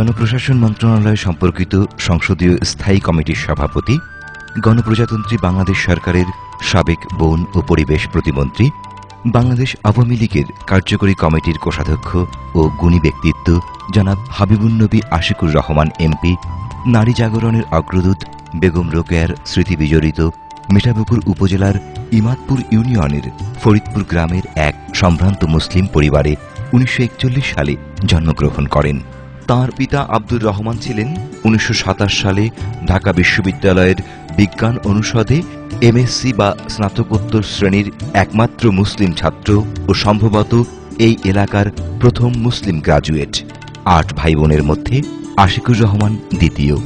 জনপ্রশাসন মন্ত্রণালয় সম্পর্কিত সংসদীয় স্থায়ী কমিটির সভাপতি, গণপ্রজাতন্ত্রী বাংলাদেশ সরকারের সাবেক বন ও পরিবেশ প্রতিমন্ত্রী, বাংলাদেশ আওয়ামী লীগের কার্যকরী কমিটির কোষাধ্যক্ষ ও গুণী ব্যক্তিত্ব জনাব হাবিবুন্নবী আশিকুর রহমান এমপি, নারী জাগরণের অগ্রদূত বেগম রোকেয়ার স্মৃতি বিজড়িত মেটাপুকুর উপজেলার ইমাদপুর ইউনিয়নের ফরিদপুর গ্রামের এক সম্ভ্রান্ত মুসলিম পরিবারে উনিশশো একচল্লিশ সালে জন্মগ্রহণ করেন। তাঁর পিতা আব্দুর রহমান ছিলেন উনিশশো সাতাশ সালে ঢাকা বিশ্ববিদ্যালয়ের বিজ্ঞান অনুষদে এমএসসি বা স্নাতকোত্তর শ্রেণির একমাত্র মুসলিম ছাত্র ও সম্ভবত এই এলাকার প্রথম মুসলিম গ্রাজুয়েট। আট ভাই বোনের মধ্যে আশিকুর রহমান দ্বিতীয়।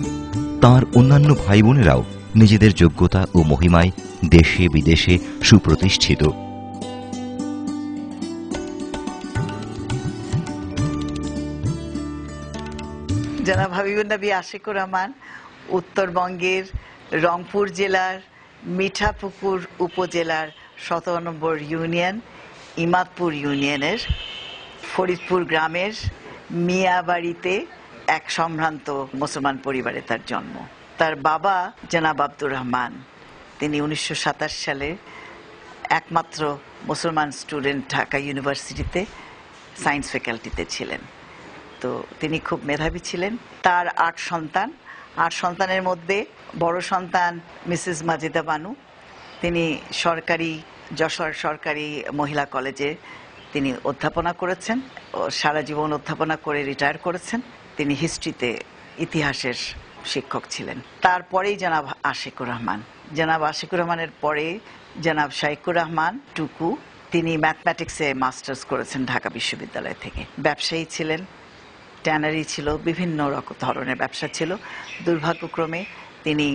তাঁর অন্যান্য ভাই বোনেরাও নিজেদের যোগ্যতা ও মহিমায় দেশে বিদেশে সুপ্রতিষ্ঠিত। নবী আশিকুর রহমান, উত্তরবঙ্গের রংপুর জেলার মিঠাপুকুর উপজেলার সতেরো নম্বর ইউনিয়ন, ইমাদপুর ইউনিয়নের ফরিদপুর গ্রামের মিয়াবাড়িতে এক সম্ভ্রান্ত মুসলমান পরিবারে তার জন্ম। তার বাবা জনাব আব্দুর রহমান। তিনি উনিশশো সাতাশ সালে একমাত্র মুসলমান স্টুডেন্ট ঢাকা ইউনিভার্সিটিতে সায়েন্স ফ্যাকাল্টিতে ছিলেন। তো তিনি খুব মেধাবী ছিলেন। তার আট সন্তান। আট সন্তানের মধ্যে বড় সন্তান মিসেস মাজেদা বানু। তিনি সরকারি, যশোর সরকারি মহিলা কলেজে তিনি অধ্যাপনা করেছেন ও সারা জীবন অধ্যাপনা করে রিটায়ার করেছেন। তিনি হিস্ট্রিতে ইতিহাসের শিক্ষক ছিলেন। তারপরেই জনাব আশিকুর রহমান। জনাব আশিকুর রহমানের পরে জনাব শাইকুর রহমান টুকু। তিনি ম্যাথমেটিক্সে মাস্টার্স করেছেন ঢাকা বিশ্ববিদ্যালয় থেকে। ব্যবসায়ী ছিলেন। ট্যানারি ছিল, বিভিন্ন রকম ধরনের ব্যবসা ছিল। দুর্ভাগ্যক্রমে তিনি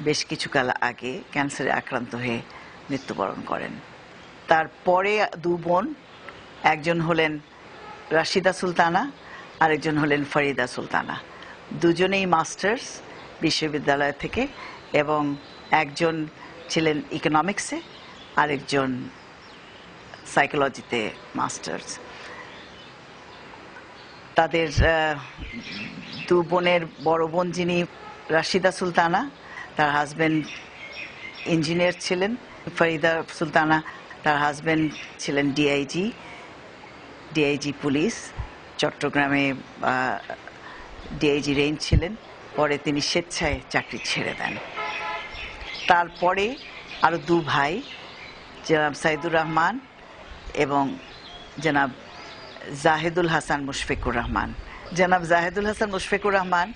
বেশ কিছুকাল আগে ক্যান্সারে আক্রান্ত হয়ে মৃত্যুবরণ করেন। তারপরে দু বোন, একজন হলেন রাশিদা সুলতানা, আরেকজন হলেন ফরিদা সুলতানা। দুজনেই মাস্টার্স বিশ্ববিদ্যালয় থেকে এবং একজন ছিলেন ইকোনমিক্সে আরেকজন সাইকোলজিতে মাস্টার্স। তাদের দু বোনের বড় বোন যিনি রাশিদা সুলতানা, তার হাজবেন্ড ইঞ্জিনিয়ার ছিলেন। ফরিদা সুলতানা, তার হাজবেন্ড ছিলেন ডিআইজি ডিআইজি পুলিশ। চট্টগ্রামে ডিআইজি রেঞ্জ ছিলেন। পরে তিনি স্বেচ্ছায় চাকরি ছেড়ে দেন। তারপরে আরও দু ভাই, জনাব সাইদুর রহমান এবং জনাব জাহেদুল হাসান মুশফিকুর রহমান। জনাব জাহেদুল হাসান মুশফিকুর রহমান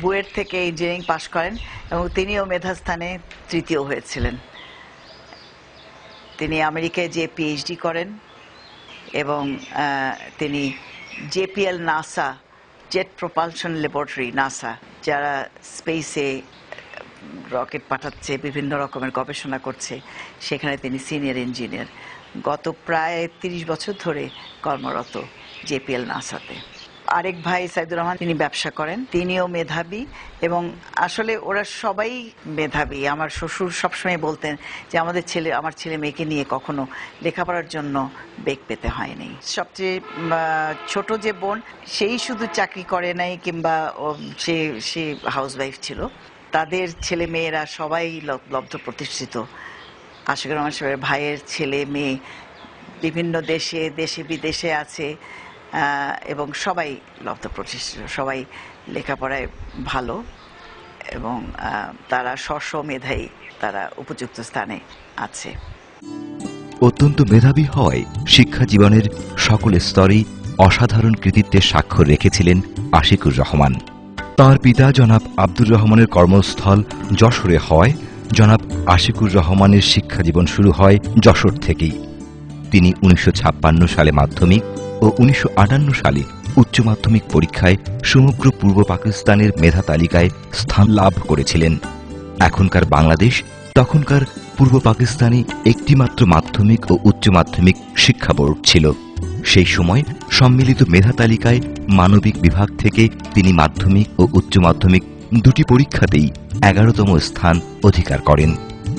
বুয়েট থেকে ইঞ্জিনিয়ারিং পাশ করেন এবং তিনিও মেধাস্থানে তৃতীয় হয়েছিলেন। তিনি আমেরিকায় যে পিএইচডি করেন এবং তিনি JPL NASA jet propulsion laboratory NASA, যারা স্পেসে রকেট পাঠাচ্ছে, বিভিন্ন রকমের গবেষণা করছে, সেখানে তিনি সিনিয়র ইঞ্জিনিয়ার গত প্রায় তিরিশ বছর ধরে কর্মরত জেপিএল নাসাতে। আরেক ভাই সাইদুর রহমান, তিনি ব্যবসা করেন, তিনিও মেধাবী এবং আসলে ওরা সবাই মেধাবী। আমার শ্বশুর সবসময় বলতেন যে, আমাদের ছেলে, আমার ছেলে মেয়েকে নিয়ে কখনো লেখাপড়ার জন্য বেগ পেতে হয়নি। সবচেয়ে ছোট যে বোন, সেই শুধু চাকরি করে নাই কিংবা সে সে হাউস ওয়াইফ ছিল। তাদের ছেলে মেয়েরা সবাই লব্ধ প্রতিষ্ঠিত। আশিকুর রহমান সাহেবের ভাইয়ের ছেলে, মেয়ে, বিভিন্ন দেশে দেশে বিদেশে আছে এবং সবাই লব্ধ প্রতিষ্ঠিত, সবাই লেখাপড়ায় ভালো এবং তারা স্ব মেধাই তারা উপযুক্ত স্থানে আছে। অত্যন্ত মেধাবী হওয়ায় শিক্ষা জীবনের সকল স্তরেই অসাধারণ কৃতিত্বের স্বাক্ষর রেখেছিলেন আশিকুর রহমান। তার পিতা জনাব আব্দুর রহমানের কর্মস্থল যশোরে হয় জনাব আশিকুর রহমানের শিক্ষা জীবন শুরু হয় যশোর থেকেই। তিনি উনিশশো ছাপ্পান্ন সালে মাধ্যমিক ও উনিশশো আটান্ন সালে উচ্চ মাধ্যমিক পরীক্ষায় সমগ্র পূর্ব পাকিস্তানের মেধা তালিকায় স্থান লাভ করেছিলেন। এখনকার বাংলাদেশ তখনকার পূর্ব পাকিস্তানে একটিমাত্র মাধ্যমিক ও উচ্চ মাধ্যমিক শিক্ষা বোর্ড ছিল। সেই সময় সম্মিলিত মেধা তালিকায় মানবিক বিভাগ থেকে তিনি মাধ্যমিক ও উচ্চ মাধ্যমিক দুটি পরীক্ষাতেই এগারোতম স্থান অধিকার করেন।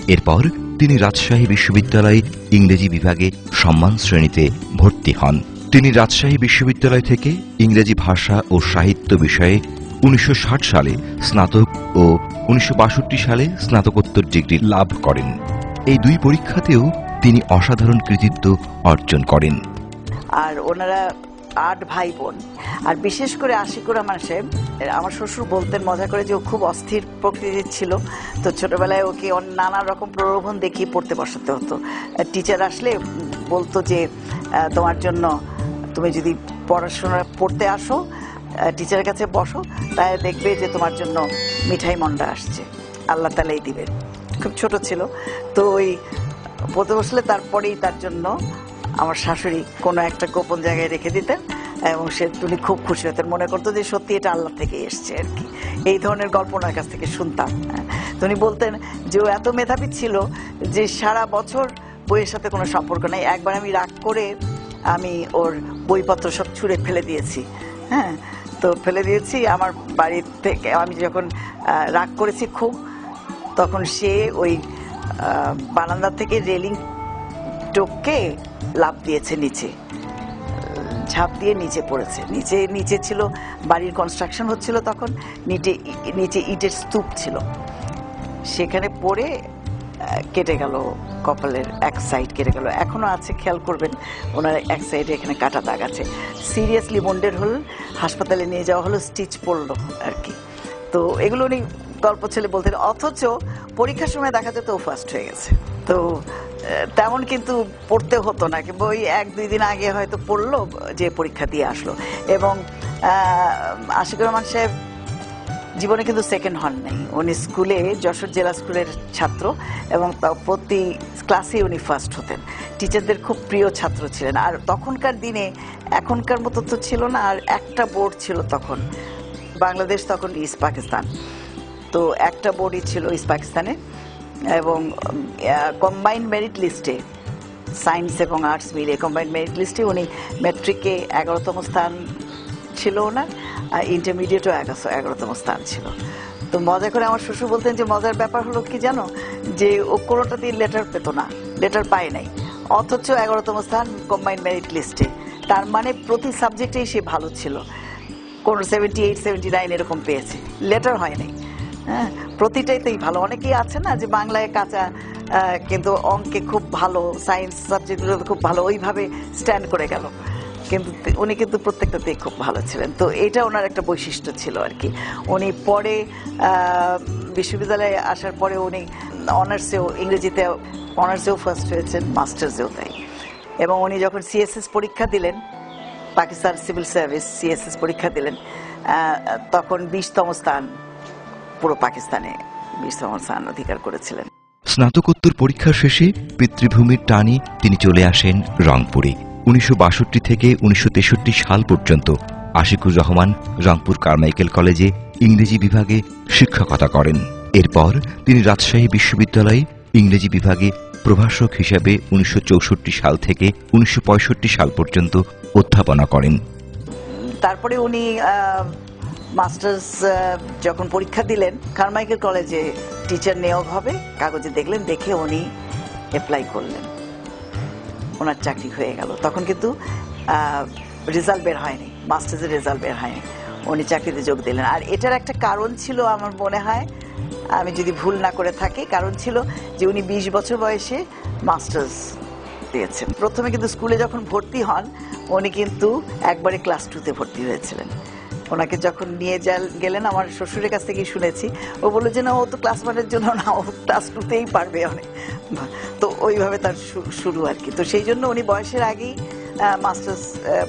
এরপর তিনি রাজশাহী বিশ্ববিদ্যালয়ে ইংরেজি বিভাগে সম্মান শ্রেণীতে ভর্তি হন। তিনি রাজশাহী বিশ্ববিদ্যালয় থেকে ইংরেজি ভাষা ও সাহিত্য বিষয়ে উনিশশো ষাট সালে স্নাতক ও উনিশশো বাষট্টি সালে স্নাতকোত্তর ডিগ্রি লাভ করেন। এই দুই পরীক্ষাতেও তিনি অসাধারণ কৃতিত্ব অর্জন করেন। আর ওনারা আট ভাই বোন। আর বিশেষ করে আশিকুর রহমান সাহেব, আমার শ্বশুর বলতেন মজা করে যে ও খুব অস্থির প্রকৃতির ছিল, তো ছোটবেলায় ওকে নানা রকম প্রলোভন দেখিয়ে পড়তে বসাতে হতো। টিচার আসলে বলতো যে তোমার জন্য তুমি যদি পড়াশোনা পড়তে আসো টিচারের কাছে বসো, তাহলে দেখবে যে তোমার জন্য মিঠাই মন্ডা আসছে। আল্লাহ তালাই দিবে খুব ছোট ছিল। তো ওই পড়তে বসলে তারপরেই তার জন্য আমার শাশুড়ি কোনো একটা গোপন জায়গায় রেখে দিতেন, এবং সে উনি খুব খুশি হতেন, মনে করতো যে সত্যি এটা আল্লাহ থেকে এসছে আর কি। এই ধরনের গল্প ওনার কাছ থেকে শুনতাম। হ্যাঁ। তো বলতেন যে ও এত মেধাবী ছিল যে সারা বছর বইয়ের সাথে কোনো সম্পর্ক নেই। একবার আমি রাগ করে আমি ওর বইপত্র সব ছুঁড়ে ফেলে দিয়েছি হ্যাঁ? তো ফেলে দিয়েছি, আমার বাড়ির থেকে আমি যখন রাগ করেছি খুব, তখন সে ওই বারান্দা থেকে রেলিং টোকে লাভ দিয়েছে নিচে। ঝাঁপ দিয়ে নিচে পড়েছে। নিচে নিচে ছিল, বাড়ির কনস্ট্রাকশন হচ্ছিল তখন, নিচে নিচে ইটের স্তূপ ছিল। সেখানে পড়ে কেটে গেল কপালের এক সাইড কেটে গেল। এখনও আছে, খেয়াল করবেন, ওনার এক সাইডে এখানে কাটা দাগ আছে। সিরিয়াসলি মন্ডের হল, হাসপাতালে নিয়ে যাওয়া হলো স্টিচ পড়ল আর কি। তো এগুলো উনি গল্প ছেলে বলতেন অথচ পরীক্ষার সময় দেখা যেত ও ফার্স্ট হয়ে গেছে। তো তেমন কিন্তু পড়তে হতো না কিংবা ওই এক দুই দিন আগে হয়তো পড়ল যে পরীক্ষা দিয়ে আসলো। এবং আহ, আশিকুর রহমান সাহেব জীবনে কিন্তু সেকেন্ড হন নাই। উনি স্কুলে যশোর জেলা স্কুলের ছাত্র এবং প্রতি ক্লাসে উনি ফার্স্ট হতেন। টিচারদের খুব প্রিয় ছাত্র ছিলেন। আর তখনকার দিনে এখনকার মতো তো ছিল না আর একটা বোর্ড ছিল তখন বাংলাদেশ তখন ইস্ট পাকিস্তান তো একটা বোর্ডই ছিল ইস্ট পাকিস্তানে এবং কম্বাইন্ড মেরিট লিস্টে সায়েন্স এবং আর্টস মিলে কম্বাইন্ড মেরিট লিস্টে উনি ম্যাট্রিকে এগারোতম স্থান ছিল ওনার, আর ইন্টারমিডিয়েটও এগারো, এগারোতম স্থান ছিল। তো মজা করে আমার শ্বশুর বলতেন যে মজার ব্যাপার হলো কি জানো? যে ও কোনোটা কোনোটাতেই লেটার পেতো না লেটার পায় নাই। অথচ এগারোতম স্থান কম্বাইন্ড মেরিট লিস্টে তার মানে প্রতি সাবজেক্টেই সে ভালো ছিল। কোন সেভেন্টি এইট সেভেন্টি নাইন এরকম পেয়েছে। লেটার হয় নাই। হ্যাঁ প্রতিটাইতেই ভালো। অনেকেই আছে না যে বাংলায় কাঁচা কিন্তু অঙ্কে খুব ভালো সায়েন্স সাবজেক্টগুলো খুব ভালো, ওইভাবে স্ট্যান্ড করে গেল। কিন্তু উনি কিন্তু প্রত্যেকটাতেই খুব ভালো ছিলেন। তো এটা ওনার একটা বৈশিষ্ট্য ছিল আর কি। উনি পরে বিশ্ববিদ্যালয়ে আসার পরে উনি অনার্সেও, ইংরেজিতে, অনার্সেও ফার্স্ট হয়েছেন মাস্টার্সেও তাই। এবং উনি যখন সিএসএস পরীক্ষা দিলেন, পাকিস্তান সিভিল সার্ভিস সিএসএস পরীক্ষা দিলেন তখন বিশতম স্থান পুরো পাকিস্তানে বিশতম স্থান অধিকার করেছিলেন। স্নাতকোত্তর পরীক্ষা শেষে পিতৃভূমির টানে তিনি চলে আসেন রংপুরে। উনিশশো বাষট্টি থেকে উনিশশো তেষট্টি সাল পর্যন্ত আশিকুর রহমান রংপুর কারমাইকেল কলেজে ইংরেজি বিভাগে শিক্ষকতা করেন। এরপর তিনি রাজশাহী বিশ্ববিদ্যালয়ে ইংরেজি বিভাগে প্রভাষক হিসাবে উনিশশো চৌষট্টি সাল থেকে উনিশশো পঁয়ষট্টি সাল পর্যন্ত অধ্যাপনা করেন। তারপরে উনি মাস্টার্স যখন পরীক্ষা দিলেন, কারমাইকেল কলেজে টিচার নিয়োগ হবে। কাগজে দেখলেন, দেখে উনি অ্যাপ্লাই করলেন। ওনার চাকরি হয়ে গেল। তখন কিন্তু রেজাল্ট বের হয়নি। মাস্টার্সের রেজাল্ট বের হয়নি। উনি চাকরিতে যোগ দিলেন। আর এটার একটা কারণ ছিল আমার মনে হয়, আমি যদি ভুল না করে থাকি, কারণ ছিল যে উনি বিশ বছর বয়সে মাস্টার্স দিয়েছেন। প্রথমে কিন্তু স্কুলে যখন ভর্তি হন, উনি কিন্তু একবারে ক্লাস টুতে ভর্তি হয়েছিলেন। ওনাকে যখন নিয়ে গেলেন, আমার শ্বশুরের কাছ থেকেই শুনেছি। ও বলল যে, না, ও তো ক্লাস ওয়ানের জন্য না, ও ক্লাস টুতেই পারবে অনেক। তো ওইভাবে তার শুরু আর কি। তো সেই জন্য উনি বয়সের আগেই মাস্টার্স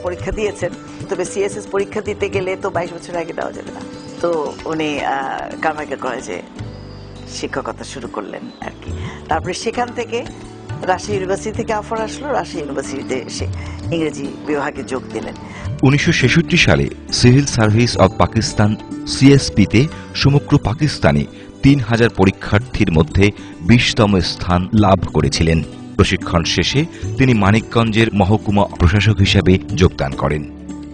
পরীক্ষা দিয়েছেন। তবে সিএসএস পরীক্ষা দিতে গেলে তো বাইশ বছর আগে দেওয়া যাবে না। তো উনি কারমাইকেল কলেজে শিক্ষকতা শুরু করলেন আর কি। তারপরে সেখান থেকে রাজশাহী ইউনিভার্সিটি থেকে অফার আসলো। রাজশাহী ইউনিভার্সিটিতে এসে ইংরেজি বিভাগে যোগ দিলেন। উনিশশো ছেষট্টি সালে সিভিল সার্ভিস অব পাকিস্তান সিএসপিতে সমগ্র পাকিস্তানে তিন হাজার পরীক্ষার্থীর মধ্যে বিশতম স্থান লাভ করেছিলেন। প্রশিক্ষণ শেষে তিনি মানিকগঞ্জের মহকুমা প্রশাসক হিসাবে যোগদান করেন।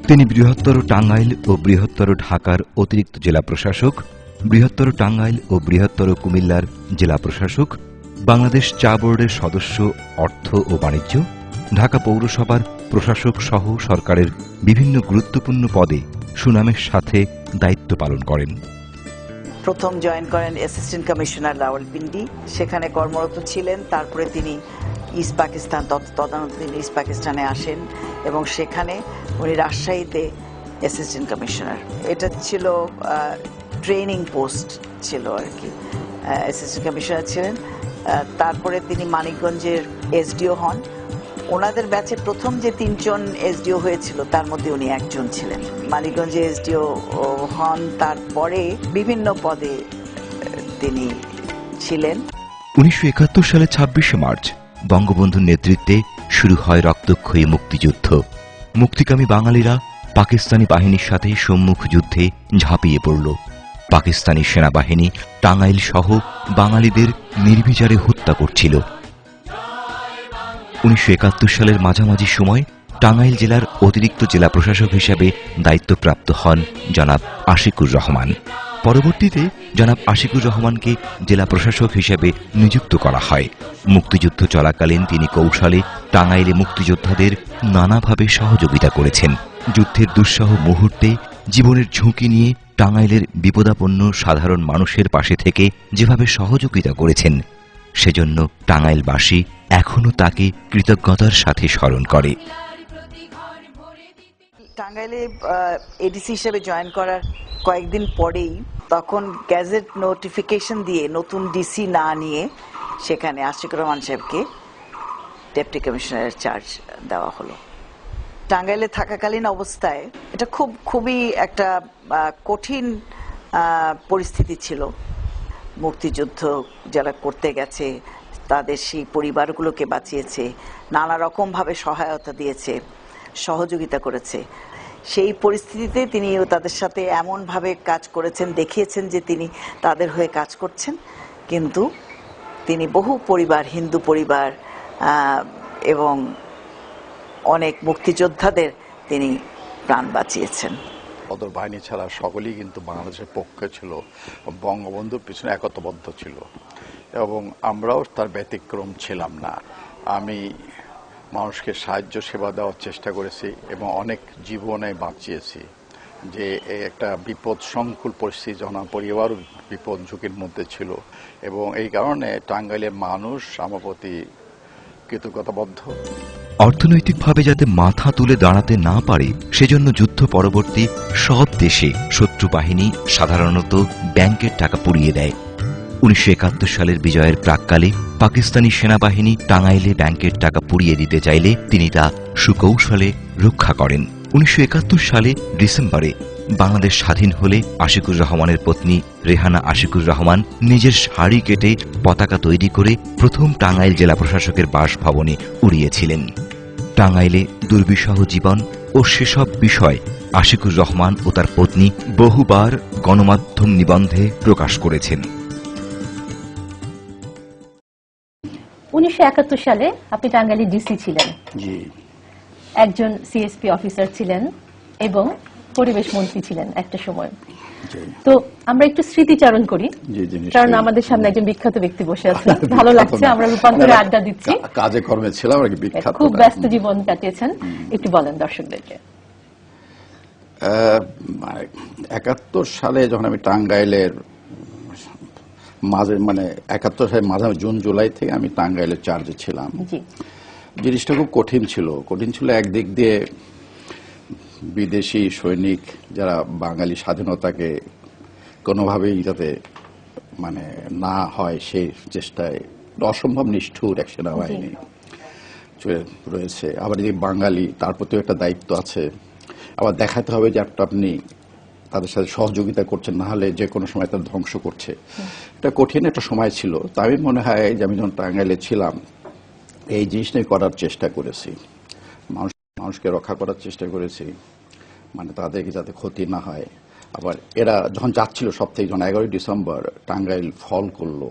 তিনি বৃহত্তর টাঙ্গাইল ও বৃহত্তর ঢাকার অতিরিক্ত জেলা প্রশাসক, বৃহত্তর টাঙ্গাইল ও বৃহত্তর কুমিল্লার জেলা প্রশাসক, বাংলাদেশ চা বোর্ডের সদস্য, অর্থ ও বাণিজ্য ঢাকা পৌরসভার প্রশাসক সহ সরকারের বিভিন্ন গুরুত্বপূর্ণ পদে সুনামের সাথে দায়িত্ব পালন করেন। প্রথম জয়েন করেন অ্যাসিস্ট্যান্ট কমিশনার রাওয়ালপিন্ডি সেখানে কর্মরত ছিলেন। তারপরে তিনি ইস্ট পাকিস্তান তদানীন্তন তিনি ইস্ট পাকিস্তানে আসেন এবং সেখানে উনি রাজশাহীতে অ্যাসিস্ট্যান্ট কমিশনার। এটা ছিল ট্রেনিং পোস্ট ছিল আর কি। অ্যাসিস্ট্যান্ট কমিশনার ছিলেন। তারপরে তিনি মানিকগঞ্জের এসডিও হন। ওনাদের ব্যাচে প্রথম যে তিনজন এসডিও হয়েছিল, তার মধ্যে উনি একজন ছিলেন। মানিকগঞ্জে এসডিও হন, তারপরে বিভিন্ন পদে তিনি ছিলেন। উনিশশো একাত্তর সালে ছাব্বিশে মার্চ, বঙ্গবন্ধুর নেতৃত্বে শুরু হয় রক্তক্ষয়ী মুক্তিযুদ্ধ। মুক্তিকামী বাঙালিরা পাকিস্তানি বাহিনীর সাথে সম্মুখ যুদ্ধে ঝাঁপিয়ে পড়ল। পাকিস্তানি সেনাবাহিনী টাঙ্গাইল সহ বাঙালিদের নির্বিচারে হত্যা করছিল। উনিশশো একাত্তর সালের মাঝামাঝি সময় টাঙ্গাইল জেলার অতিরিক্ত জেলা প্রশাসক হিসাবে দায়িত্বপ্রাপ্ত হন জনাব আশিকুর রহমান। পরবর্তীতে জনাব আশিকুর রহমানকে জেলা প্রশাসক হিসেবে নিযুক্ত করা হয়। মুক্তিযুদ্ধ চলাকালীন তিনি কৌশলে টাঙ্গাইলে মুক্তিযোদ্ধাদের নানাভাবে সহযোগিতা করেছেন। যুদ্ধের দুঃসহ মুহূর্তে জীবনের ঝুঁকি নিয়ে টাঙ্গাইলের বিপদাপন্ন সাধারণ মানুষের পাশে থেকে যেভাবে সহযোগিতা করেছেন সেজন্য টাঙ্গাইলবাসী এখনও তাকে কৃতজ্ঞতার সাথে স্মরণ করে। টাঙ্গাইলে এডিসি হিসেবে জয়েন করার কয়েকদিন পরেই তখন গ্যাজেট নোটিফিকেশন দিয়ে নতুন ডিসি না নিয়ে সেখানে আশিক রহমান সাহেবকে ডেপুটি কমিশনারের চার্জ দেওয়া হলো। টাঙ্গাইলে থাকাকালীন অবস্থায় এটা খুব, খুবই একটা কঠিন পরিস্থিতি ছিল। মুক্তিযুদ্ধ যারা করতে গেছে, তাদের সেই পরিবারগুলোকে বাঁচিয়েছে, নানা রকমভাবে সহায়তা দিয়েছে, সহযোগিতা করেছে। সেই পরিস্থিতিতে তিনি তাদের সাথে এমনভাবে কাজ করেছেন, দেখিয়েছেন যে তিনি তাদের হয়ে কাজ করছেন। কিন্তু তিনি বহু পরিবার, হিন্দু পরিবার এবং অনেক মুক্তিযোদ্ধাদের তিনি প্রাণ বাঁচিয়েছেন। সদর বাহিনী ছাড়া সকলেই কিন্তু বাংলাদেশের পক্ষে ছিল, বঙ্গবন্ধুর পিছনে একতবদ্ধ ছিল। এবং আমরাও তার ব্যতিক্রম ছিলাম না। আমি মানুষকে সাহায্য, সেবা দেওয়ার চেষ্টা করেছি এবং অনেক জীবনে বাঁচিয়েছি যে একটা বিপদ, সংকুল পরিস্থিতি যখন পরিবারও বিপদ, ঝুঁকির মধ্যে ছিল। এবং এই কারণে টাঙ্গাইলের মানুষ আমার প্রতি কৃতজ্ঞতাবদ্ধ। অর্থনৈতিকভাবে যাতে মাথা তুলে দাঁড়াতে না পারে, সেজন্য যুদ্ধ পরবর্তী সব দেশে শত্রু বাহিনী সাধারণত ব্যাংকের টাকা পুড়িয়ে দেয়। উনিশশো একাত্তর সালের বিজয়ের প্রাককালে পাকিস্তানি সেনাবাহিনী টাঙ্গাইলে ব্যাংকের টাকা পুড়িয়ে দিতে চাইলে তিনি তা সুকৌশলে রক্ষা করেন। উনিশশো একাত্তর সালে ডিসেম্বরে বাংলাদেশ স্বাধীন হলে আশিকুর রহমানের পত্নী রেহানা আশিকুর রহমান নিজের শাড়ি কেটে পতাকা তৈরি করে প্রথম টাঙ্গাইল জেলা প্রশাসকের বাসভবনে উড়িয়েছিলেন। টাঙ্গাইলে দুর্বিষহ জীবন ও সেসব বিষয় আশিকুর রহমান ও তার পত্নী বহুবার গণমাধ্যম নিবন্ধে প্রকাশ করেছেন। উনিশশো একাত্তর সালে আপনি টাঙ্গাইলে ডিসি ছিলেন। জি। একজন সিএসপি অফিসার ছিলেন এবং পরিবেশ মন্ত্রী ছিলেন একটা সময়। তো আমরা একটু স্মৃতিচারণ করি। কারণ আমাদের সামনে একজন বিখ্যাত ব্যক্তি বসে আছেন। ভালো লাগছে আমরা রূপান্তরে আড্ডা দিচ্ছি। কাজে কর্মে ছিলাম আর বিখ্যাত খুব ব্যস্ত জীবন কাটিয়েছেন। একটু বলেন দর্শকদেরকে। মানে একাত্তর সালে যখন আমি টাঙ্গাইলের মাঝে মানে একাত্তর সালে মাঝে জুন জুলাই থেকে আমি টাঙ্গাইলের চার্জে ছিলাম। জিনিসটা খুব কঠিন ছিল। কঠিন ছিল একদিক দিয়ে বিদেশি সৈনিক যারা বাঙালি স্বাধীনতাকে কোনোভাবেই যাতে মানে না হয় সেই চেষ্টায় অসম্ভব নিষ্ঠুর এক সেনাবাহিনী রয়েছে। আবার যদি বাঙালি তার প্রতিও একটা দায়িত্ব আছে। আবার দেখাতে হবে যে একটা আপনি তাদের সাথে সহযোগিতা করছেন না হলে যে কোনো সময় তার ধ্বংস করছে। এটা কঠিন একটা সময় ছিল। তা আমি মনে হয় যে আমি যখন টাঙ্গাইলে ছিলাম এই জিনিসটাই করার চেষ্টা করেছি। মানুষকে রক্ষা করার চেষ্টা করেছি। মানে তাদেরকে যাতে ক্ষতি না হয়। আবার এরা যখন যাচ্ছিল সব থেকে যখন এগারোই ডিসেম্বর টাঙ্গাইল ফল করল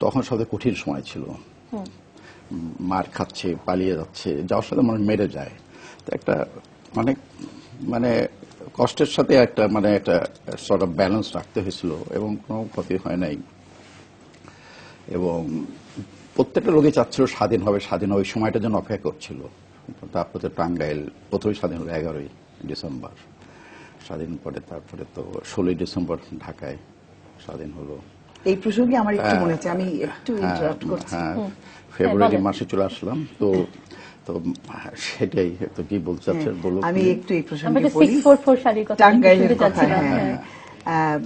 তখন সবথেকে কঠিন সময় ছিল। মার খাচ্ছে পালিয়ে যাচ্ছে যাওয়ার সাথে মানুষ মেরে যায়। তো একটা অনেক মানে কষ্টের সাথে একটা মানে একটা সর্ট অফ ব্যালেন্স রাখতে হয়েছিল এবং কোনো ক্ষতি হয় নাই। এবং প্রত্যেকটা লোকে চাচ্ছিল স্বাধীন হবে স্বাধীন হবে ওই সময়টার জন্য অপেক্ষা করছিল। তারপরে তো টাঙ্গাইল প্রথমে স্বাধীন হলো এগারোই ডিসেম্বর। স্বাধীন পরে তারপরে তো ষোলোই ডিসেম্বর ঢাকায় স্বাধীন হলো। এই প্রসঙ্গে আমার একটু হ্যাঁ, মনে হচ্ছে আমি একটু ইন্টারাপ্ট করছি। হ্যাঁ ফেব্রুয়ারি মাসে চলে আসলাম তো তো সেটাই তো কি বলতে চাচ্ছেন বলুন? আমি একটু এই প্রসঙ্গে বলি টাঙ্গাইলের কথা চাচ্ছিলাম হ্যাঁ, হ্যাঁ। হ্যাঁ। আহ,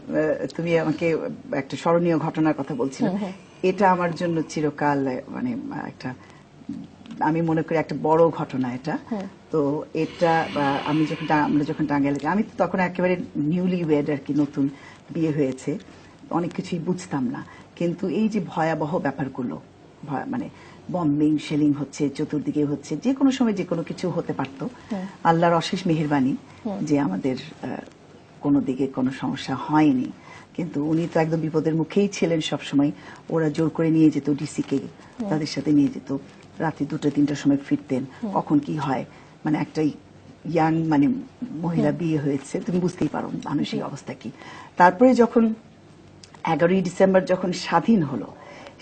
তুমি আমাকে একটা স্মরণীয় ঘটনার কথা বলছিলে। এটা আমার জন্য চিরকাল মানে একটা আমি মনে করি একটা বড় ঘটনা এটা। তো এটা বা আমি যখন আমরা যখন টাঙ্গাইলে আমি তখন একেবারে নিউলি ওয়েড আর কি নতুন বিয়ে হয়েছে। অনেক কিছুই বুঝতাম না। কিন্তু এই যে ভয়াবহ ব্যাপারগুলো ভয়- মানে বম্বিং শেলিং হচ্ছে চতুর্দিকে হচ্ছে যে কোনো সময় যে কোনো কিছু হতে পারতো। আল্লাহর অশেষ মেহেরবানি যে আমাদের কোনো দিকে কোনো সমস্যা হয়নি। কিন্তু উনি তো একদম বিপদের মুখেই ছিলেন সব সময় ওরা জোর করে নিয়ে যেত ডিসিকে তাদের সাথে নিয়ে যেত। রাতে দুটো তিনটার সময় ফিরতেন। কখন কি হয়? মানে একটা ইয়াং মানে মহিলা বিয়ে হয়েছে তুমি বুঝতেই পারো মানসিক অবস্থা কি। তারপরে যখন এগারোই ডিসেম্বর যখন স্বাধীন হলো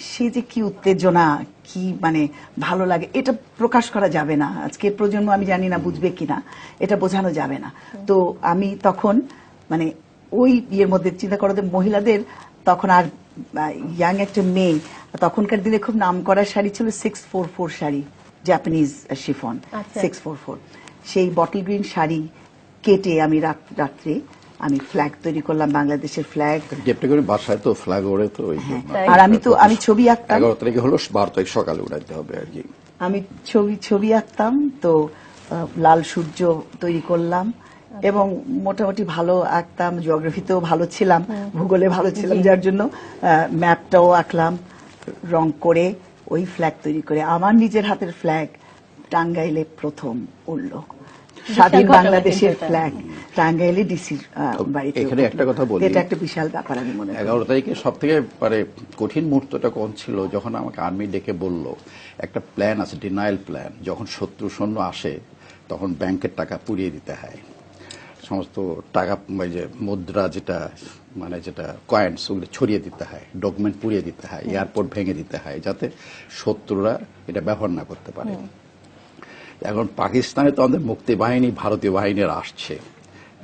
সে যে কি উত্তেজনা কি মানে ভালো লাগে এটা প্রকাশ করা যাবে না। আজকের প্রজন্ম আমি জানি না বুঝবে কিনা এটা বোঝানো যাবে না। তো আমি তখন মানে ওই ইয়ের মধ্যে চিন্তা করো যে মহিলাদের তখন আর ইয়াং একটা মেয়ে তখনকার দিনে খুব নাম করা শাড়ি ছিল six four four sari Japanese chiffon. Six four four সেই বটল গ্রিন শাড়ি কেটে আমি রাত্রে আমি ফ্ল্যাগ তৈরি করলাম বাংলাদেশের ফ্ল্যাগ করে বাসায় তো ফ্ল্যাগ ওড়ে তো হ্যাঁ, আর আমি তো আমি ছবি আঁকতাম। এগারো তারিখে হলো বারো তারিখ সকালে উড়াইতে হবে আর কি। আমি ছবি ছবি আঁকতাম তো আহ, লাল সূর্য তৈরি করলাম। এবং মোটামুটি ভালো আঁকতাম জিওগ্রাফিতেও ভালো ছিলাম ভূগোলে ভালো ছিলাম যার জন্য ম্যাপটাও আঁকলাম রং করে ওই ফ্ল্যাগ তৈরি করে। আমার নিজের হাতের ফ্ল্যাগ টাঙ্গাইলে প্রথম উঠল। স্বাধীন বাংলাদেশের ফ্ল্যাগ টাঙ্গাইলে ডিসির বাড়িতে এখানে একটা কথা বলি। এটা একটা বিশাল ব্যাপার আমি মনে করি। এগারো তারিখে সব থেকে মানে কঠিন মুহূর্তটা কোন ছিল? যখন আমাকে আর্মি ডেকে বলল একটা প্ল্যান আছে ডিনাইল প্ল্যান যখন শত্রু সৈন্য আসে তখন ব্যাংকের টাকা পুড়িয়ে দিতে হয়। সমস্ত টাকা যে মুদ্রা যেটা মানে যেটা কয়েন্স ওগুলো ছড়িয়ে দিতে হয় ডকুমেন্ট পুড়িয়ে দিতে হয় এয়ারপোর্ট ভেঙে দিতে হয় যাতে শত্রুরা এটা ব্যবহার না করতে পারে। এখন পাকিস্তানে তো আমাদের মুক্তি বাহিনী ভারতীয় বাহিনীর আসছে।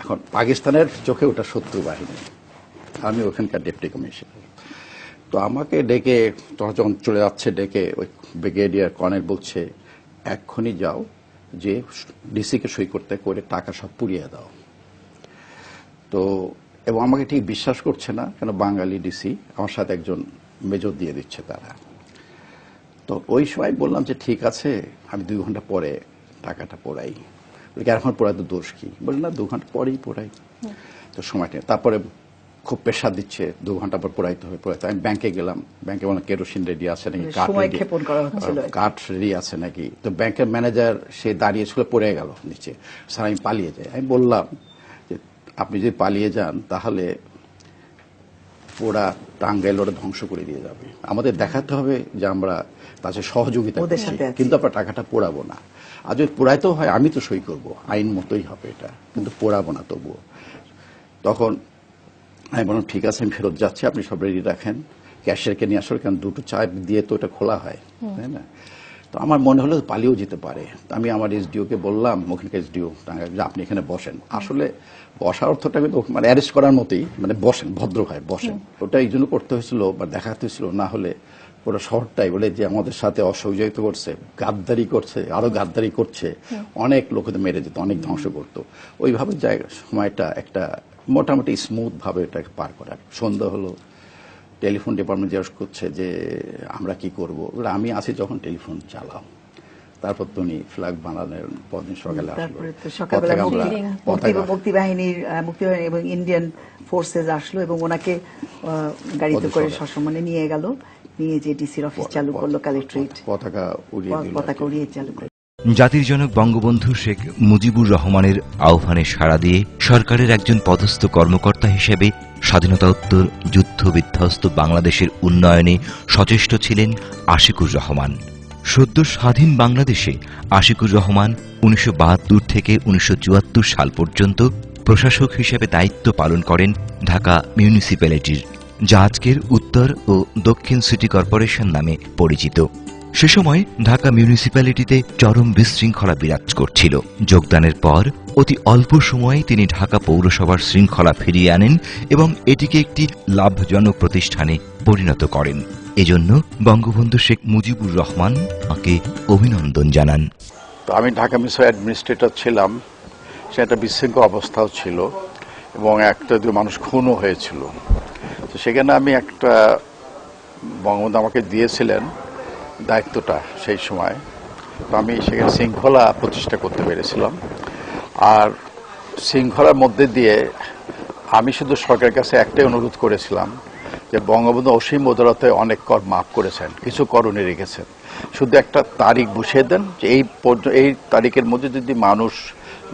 এখন পাকিস্তানের চোখে ওটা শত্রু বাহিনী। আমি ওখানকার ডেপুটি কমিশনার। তো আমাকে ডেকে যখন চলে যাচ্ছে ডেকে ওই ব্রিগেডিয়ার কর্নেল বলছে এক্ষুনি যাও যে ডিসিকে সই করতে করে টাকা সব পুড়িয়ে দাও। তো এবং আমাকে ঠিক বিশ্বাস করছে না কেন বাঙালি ডিসি আমার সাথে একজন মেজর দিয়ে দিচ্ছে তারা। তো ওই সময় বললাম যে ঠিক আছে আমি দুই ঘণ্টা পরে টাকাটা পড়াই। এখন পড়াই তো দোষ কি? বলি না দু ঘণ্টা পরেই পড়াই। তো সময়টা তারপরে খুব প্রেশার দিচ্ছে দু ঘণ্টা পর পড়াইতে হবে পড়াইতে আমি ব্যাংকে গেলাম ব্যাংকে বললাম কেরোসিন রেডি আছে নাকি? কাঠ রেডি আছে নাকি? তো ব্যাংকের ম্যানেজার সে দাঁড়িয়েছিল পড়ে গেল নিচে। স্যার আমি পালিয়ে যাই। আমি বললাম আপনি যদি পালিয়ে যান তাহলে ওরা টাঙ্গাইল ওরা ধ্বংস করে দিয়ে যাবে। আমাদের দেখাতে হবে যে আমরা তাদের সহযোগিতা করছি কিন্তু আমরা টাকাটা পোড়াবো না। আর যদি পোড়াইতেও হয় আমি তো সই করব আইন মতোই হবে এটা কিন্তু পোড়াবো না তবুও। তখন আমি বললাম ঠিক আছে আমি ফেরত যাচ্ছি আপনি সব রেডি রাখেন। ক্যাশিয়ারকে নিয়ে আসলে কারণ দুটো চা দিয়ে তো এটা খোলা হয় তাই না? তো আমার মনে হলো পালিয়েও যেতে পারে। তো আমি আমার এসডিওকে বললাম ওখানকার এসডিও যে আপনি এখানে বসেন। আসলে বসার অর্থটা কিন্তু মানে অ্যারেস্ট করার মতোই মানে বসেন ভদ্র হয় বসেন। ওটা এই জন্য করতে হয়েছিল বা দেখাতে হয়েছিল না হলে পুরো শহরটাই বলে যে আমাদের সাথে অসহযোগিতা করছে গাদ্দারি করছে আরও গাদ্দারি করছে। অনেক লোকদের মেরে যেত অনেক ধ্বংস করতো। ওইভাবে জায়গা সময়টা একটা মোটামুটি স্মুথ ভাবে এটাকে পার করার। সন্ধ্যা হলো টেলিফোন ডিপার্টমেন্ট জিজ্ঞেস করছে যে আমরা কি করব? আমি আছি যখন টেলিফোন চালাও। তারপর তো উনি ফ্ল্যাগ বানানোর পরদিন সকালে আসলো। মুক্তি আমরা- মুক্তি মুক্তিবাহিনী এবং ইন্ডিয়ান ফোর্সেস আসলো এবং ওনাকে গাড়িতে করে সসম্মানে নিয়ে গেল। নিয়ে যে ডিসির অফিস চালু করল কালেক্টরেট পতাকা উড়িয়ে পতাকা উড়িয়ে চালু করল জাতির জনক বঙ্গবন্ধু শেখ মুজিবুর রহমানের আহ্বানে সাড়া দিয়ে সরকারের একজন পদস্থ কর্মকর্তা হিসেবে স্বাধীনতাোত্তর যুদ্ধ বিধ্বস্ত বাংলাদেশের উন্নয়নে সচেষ্ট ছিলেন আশিকুর রহমান। সদ্য স্বাধীন বাংলাদেশে আশিকুর রহমান উনিশশো বাহাত্তর থেকে উনিশশো চুয়াত্তর সাল পর্যন্ত প্রশাসক হিসেবে দায়িত্ব পালন করেন ঢাকা মিউনিসিপ্যালিটির, যা আজকের উত্তর ও দক্ষিণ সিটি কর্পোরেশন নামে পরিচিত। সে সময় ঢাকা মিউনিসিপ্যালিটিতে চরম বিশৃঙ্খলা বিরাজ করছিল। যোগদানের পর অতি অল্প সময়ে তিনি ঢাকা পৌরসভার শৃঙ্খলা ফিরিয়ে আনেন এবং এটিকে একটি লাভজনক প্রতিষ্ঠানে পরিণত করেন। এজন্য বঙ্গবন্ধু শেখ মুজিবুর রহমান তাঁকে অভিনন্দন জানান। তো আমি ঢাকা মিশর অ্যাডমিনিস্ট্রেটর ছিলাম, সে একটা বিশৃঙ্খল অবস্থাও ছিল এবং একটা দু মানুষ খুনও হয়েছিল। তো সেখানে আমি একটা বঙ্গবন্ধু আমাকে দিয়েছিলেন দায়িত্বটা সেই সময়। তো আমি সেখানে শৃঙ্খলা প্রতিষ্ঠা করতে পেরেছিলাম। আর শৃঙ্খলার মধ্যে দিয়ে আমি শুধু সরকারের কাছে একটাই অনুরোধ করেছিলাম যে বঙ্গবন্ধু অসীম উদারতে অনেক কর মাফ করেছেন, কিছু কর উনি রেখেছেন। শুধু একটা তারিখ বসিয়ে দেন যে এই এই তারিখের মধ্যে যদি মানুষ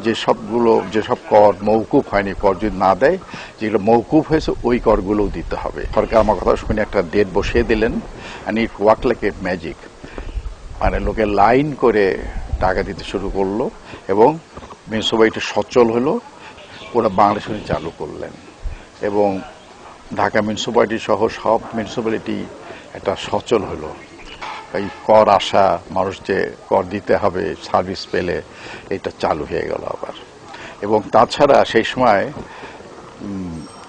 যে সবগুলো যেসব কর মৌকুফ হয়নি, কর যদি না দেয়, যেগুলো মৌকুফ হয়েছে, ওই করগুলোও দিতে হবে। সরকার আমার কথা শুনে একটা ডেট বসিয়ে দিলেন and it work like a magic মানে লোকে লাইন করে টাকা দিতে শুরু করল এবং মিউনিসিপ্যালিটি সচল হলো ওরা বাংলাদেশ চালু করলেন। এবং ঢাকা মিউনিসিপ্যালিটি সহ সব মিউনিসিপ্যালিটি একটা সচল হলো। এই কর আসা মানুষ যে কর দিতে হবে সার্ভিস পেলে এটা চালু হয়ে গেল আবার। এবং তাছাড়া সেই সময়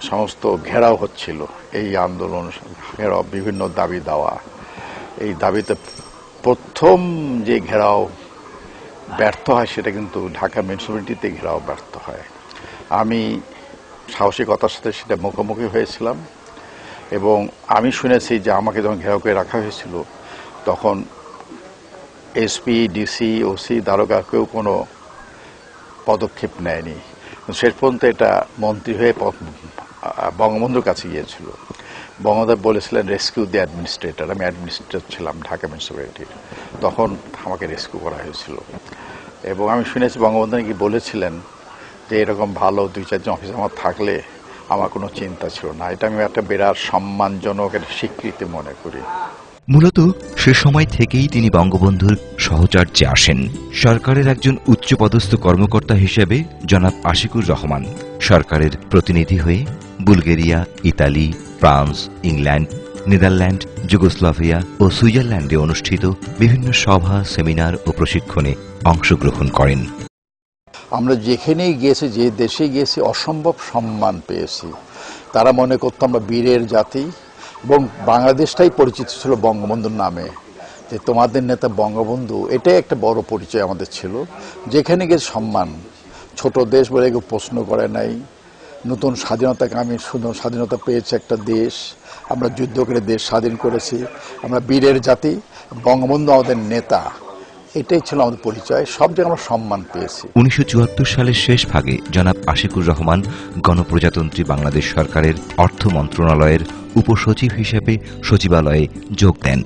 সমস্ত ঘেরাও হচ্ছিল এই আন্দোলন, ঘেরাও, বিভিন্ন দাবি দেওয়া। এই দাবিতে প্রথম যে ঘেরাও ব্যর্থ হয় সেটা কিন্তু ঢাকা মিউনিসিপ্যালিটিতে ঘেরাও ব্যর্থ হয়। আমি সাহসিকতার সাথে সেটা মুখোমুখি হয়েছিলাম। এবং আমি শুনেছি যে আমাকে যখন ঘেরাও করে রাখা হয়েছিল, তখন এসপি ডিসি ওসি দারোগা কেউ কোনো পদক্ষেপ নেয়নি। শেষ পর্যন্ত এটা মন্ত্রী হয়ে বঙ্গবন্ধুর কাছে গিয়েছিল। বঙ্গবন্ধু বলেছিলেন রেস্কিউ দি অ্যাডমিনিস্ট্রেটর আমি অ্যাডমিনিস্ট্রেটর ছিলাম ঢাকা মিউনিসিপ্যালিটির তখন আমাকে রেস্কিউ করা হয়েছিল। এবং আমি শুনেছি বঙ্গবন্ধু নাকি বলেছিলেন যে এরকম ভালো দুই চারজন অফিসার আমার থাকলে আমার কোনো চিন্তা ছিল না। এটা আমি একটা বিরাট সম্মানজনক একটা স্বীকৃতি মনে করি। মূলত সে সময় থেকেই তিনি বঙ্গবন্ধুর সহচর্যে আসেন। সরকারের একজন উচ্চপদস্থ কর্মকর্তা হিসেবে জনাব আশিকুর রহমান, সরকারের প্রতিনিধি হয়ে Bulgaria, Italy, France, England, Netherland, Yugoslavia ও সুইজারল্যান্ডে অনুষ্ঠিত বিভিন্ন সভা, সেমিনার ও প্রশিক্ষণে অংশগ্রহণ করেন। আমরা যেখানেই গিয়েছি, যে দেশে গিয়েছি, অসম্ভব সম্মান পেয়েছি। তারা মনে করতো আমরা বীরের জাতি এবং বাংলাদেশটাই পরিচিত ছিল বঙ্গবন্ধুর নামে। যে তোমাদের নেতা বঙ্গবন্ধু, এটাই একটা বড় পরিচয় আমাদের ছিল। যেখানে গিয়ে সম্মান, ছোট দেশ বলে কেউ প্রশ্ন করে নাই। নতুন স্বাধীনতাকে আমি সুন্দর স্বাধীনতা পেয়েছি একটা দেশ। আমরা যুদ্ধ করে দেশ স্বাধীন করেছি। আমরা বীরের জাতি, বঙ্গবন্ধু আমাদের নেতা। এটাই ছিল আমাদের পরিচয়। সব জায়গায় আমরা সম্মান পেয়েছি। উনিশশো সালের শেষ ভাগে জনাব আশিকুর রহমান গণপ্রজাতন্ত্রী বাংলাদেশ সরকারের অর্থ মন্ত্রণালয়ের উপসচিব হিসেবে সচিবালয়ে যোগ দেন।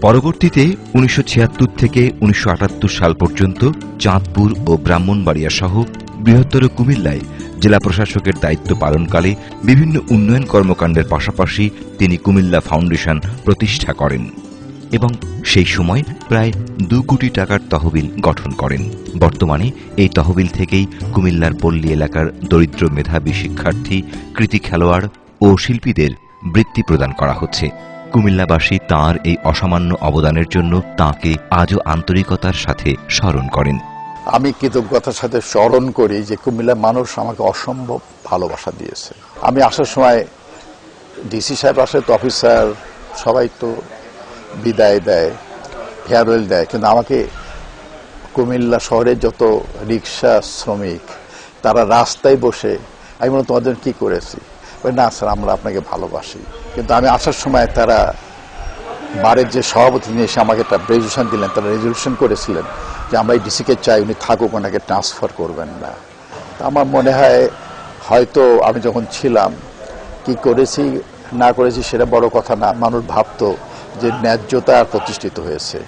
পরবর্তীতে উনিশশো ছিয়াত্তর থেকে উনিশশো আটাত্তর সাল পর্যন্ত চাঁদপুর ও ব্রাহ্মণবাড়িয়া সহ বৃহত্তর কুমিল্লায় জেলা প্রশাসকের দায়িত্ব পালনকালে বিভিন্ন উন্নয়ন কর্মকাণ্ডের পাশাপাশি তিনি কুমিল্লা ফাউন্ডেশন প্রতিষ্ঠা করেন। এবং সেই সময় প্রায় দু কোটি টাকার তহবিল গঠন করেন। বর্তমানে এই তহবিল থেকেই কুমিল্লার পল্লী এলাকার দরিদ্র মেধাবী শিক্ষার্থী, কৃতি খেলোয়াড় ও শিল্পীদের বৃত্তি প্রদান করা হচ্ছে। কুমিল্লাবাসী তার এই অসামান্য অবদানের জন্য তাকে আজও আন্তরিকতার সাথে স্মরণ করেন। আমি কৃতজ্ঞতার সাথে স্মরণ করি যে কুমিল্লার মানুষ আমাকে অসম্ভব ভালোবাসা দিয়েছে। আমি আসার সময় ডিসি সাহেব আসে, তো অফিসার, সবাই তো বিদায় দেয় ফেয়ারওয়েল দেয়। কিন্তু আমাকে কুমিল্লা শহরের যত রিক্সা শ্রমিক, তারা রাস্তায় বসে, আমি মনে তোমাদের কি করেছি? না স্যার, আমরা আপনাকে ভালোবাসি। কিন্তু আমি আসার সময় তারা বারের যে সভাপতি নিয়ে এসে আমাকে একটা রেজলিউশন দিলেন, তারা রেজলিউশন করেছিলেন যে আমরা এই ডিসিকে চাই, উনি থাকুক, ওনাকে ট্রান্সফার করবেন না। তা আমার মনে হয়, হয়তো আমি যখন ছিলাম, কি করেছি, না করেছি সেটা বড় কথা না, মানুষ ভাবতো যে ন্যায্যতা প্রতিষ্ঠিত হয়েছে।